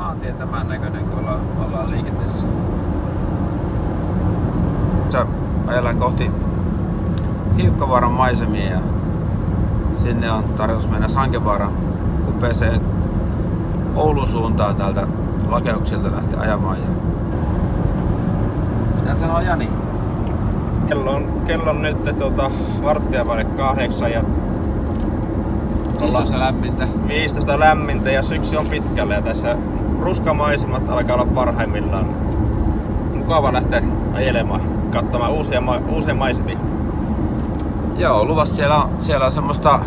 maantie tämän näköinen, kun ollaan, ollaan liikenteessä. Sä ajellaan kohti Hiukkavaaran maisemia ja sinne on tarkoitus mennä Sankevaaran kupeeseen Oulun suuntaan täältä lakeuksilta lähteä ajamaan. Ja... Mitä sanoo Jani? Kello on, kello on nyt tuota, varttia vaille kahdeksan ja 15 lämmintä. 15 lämmintä ja syksy on pitkällä ja tässä ruskamaisemat alkaa olla parhaimmillaan. Mukava lähteä ajelemaan, katsomaan uusia, ma- uusia maisemia. Joo, luvassa siellä on, siellä on semmoista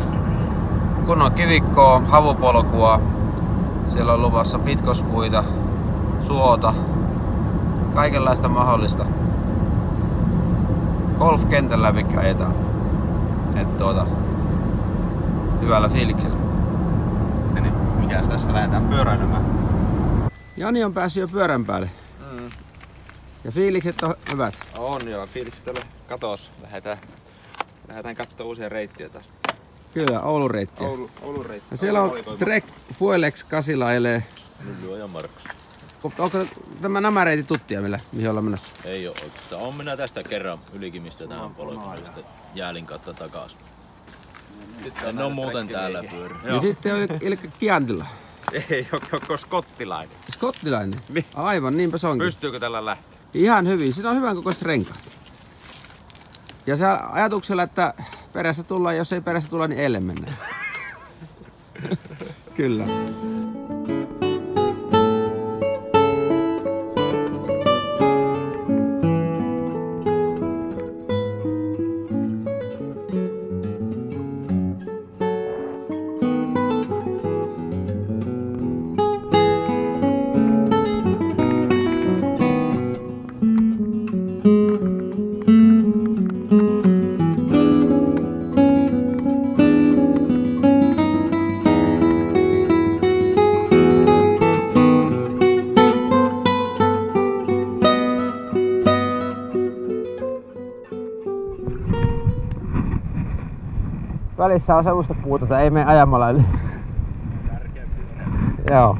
kunnon kivikkoa, havupolkua. Siellä on luvassa pitkospuita, suota, kaikenlaista mahdollista. Golfkentällä läpi ajetaan. Et tuota, hyvällä fiiliksellä. Eli mikäs tässä lähdetään pyöräilemään? Jani on päässyt jo pyörän päälle. Mm. Ja fiilikset on hyvät. On joo, fiilikset tälle katos. Lähdetään, lähdetään katsomaan uusia reittiä taas. Kyllä, Oulun reittiä. Oulu, Oulun reitti. Ja siellä on Trek Fuelex kasilla ajelee. Lylly ja Markus. Onko tämä nämä reitit tuttia, millä, mihin ollaan menossa? Ei oo oikeastaan. On minä tästä kerran ylikimistä tähän polkimista jäälin kautta takas. En oo muuten täällä pyöri. Ja sitten on Ilkka Kiantila. Ei, onko skottilainen? Skottilainen. Niin. Aivan, niinpä se onkin. Pystyykö tällä lähteä? Ihan hyvin. Siinä on hyvän kokoiset renkaat. Ja se ajatuksella, että perässä tullaan, jos ei perässä tulla, niin eilen mennään. Kyllä. Välissä on semmoista puuta, että ei mene ajamalla yli. Joo.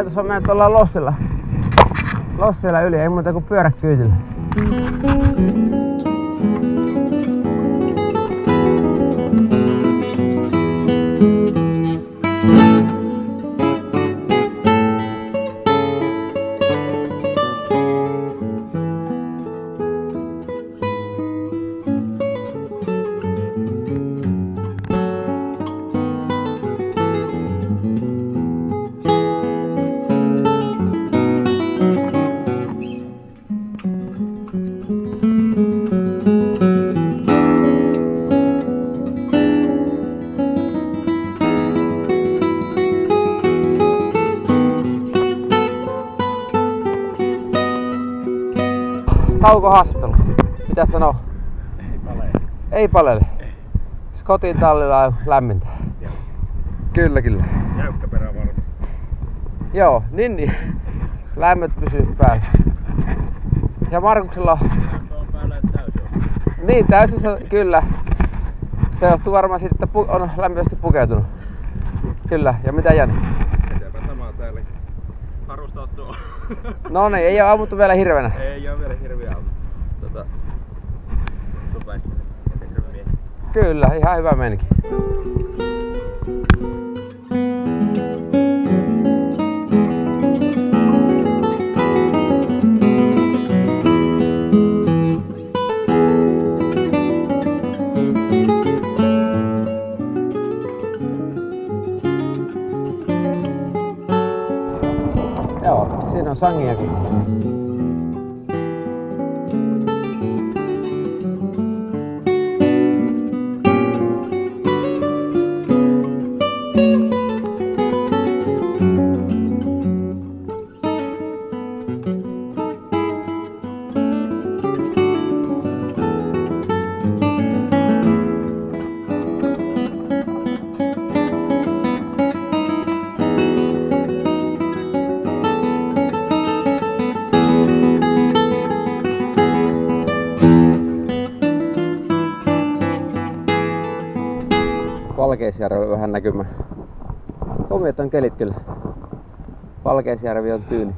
Ajatus on mennä, että ollaan Lossilla. Lossilla yli, ei muuta kuin pyöräkyytillä. Tauko haastattelu. Mitä sanoo? Ei palele. Ei palele. Scottin tallilla on lämmintä. Kyllä, kyllä. Jäykkä perä varmasti. Joo, niin niin. Lämmöt pysyy päällä. Ja Markuksella on... on päällä täysin. Niin, täysin se- kyllä. Se johtuu varmaan siitä, että on lämpimästi pukeutunut. Kyllä, ja mitä Jani? Mitäpä tämä on täällä varustautuu. No niin, ei ole ammuttu vielä hirvenä. Ei oo vielä hirviä ollut. Tota... Hirviä. Kyllä, ihan hyvä menikin. Joo, siinä Valkeisjärvellä vähän näkymä. Komiot on kelit kyllä. Valkeisjärvi on tyyni.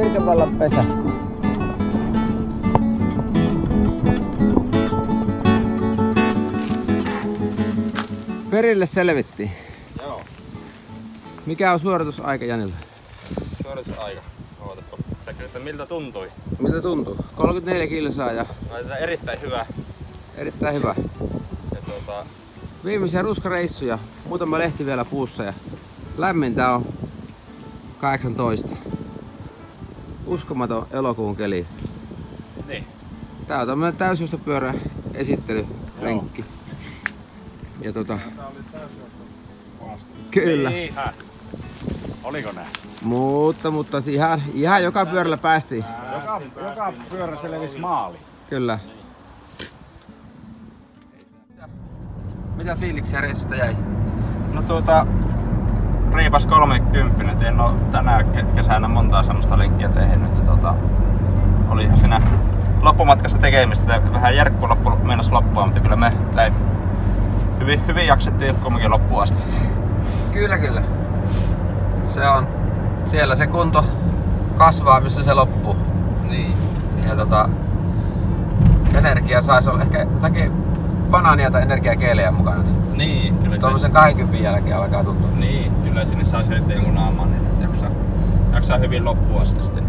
Virkevallan pesä. Perille selvittiin. Joo. Mikä on suoritusaika Janilla? Suoritusaika. Sä kysyt, miltä tuntui? Miltä tuntuu? 34 kilsaa ja Laitetaan erittäin hyvä. erittäin hyvä. Ja tuota, Viimeisiä ruskareissuja, muutama lehti vielä puussa ja lämmintä on 18. Uskomaton elokuun keli. niin. Tää on tämmönen täysjostopyörä esittelylenkki. Ja tota, Tää oli täysin kyllä. Niin. Oliko näin? Mutta, mutta ihan, ihan joka pyörällä päästiin. Joka, joka pyörä selvisi maali. Kyllä. Mitä fiiliksiä reissusta jäi? No tuota, Riipas 30, en ole tänä ke- kesänä montaa semmoista lenkkiä tehnyt. Ja tuota, olihan siinä loppumatkasta tekemistä. Vähän järkku loppu, meinas loppua, mutta kyllä me näin hyvin, hyvin jaksettiin kumminkin loppuun asti. Kyllä, kyllä. Se on, siellä se kunto kasvaa, missä se loppuu. Niin. Ja tota, energia saisi olla ehkä jotakin banaania tai energiakeelejä mukana. Niin Niin, kyllä. tuommoisen 20 jälkeen alkaa tuntua. Niin, kyllä sinne saa se jonkun naaman, niin jaksaa, jaksaa hyvin loppuun asti sitten.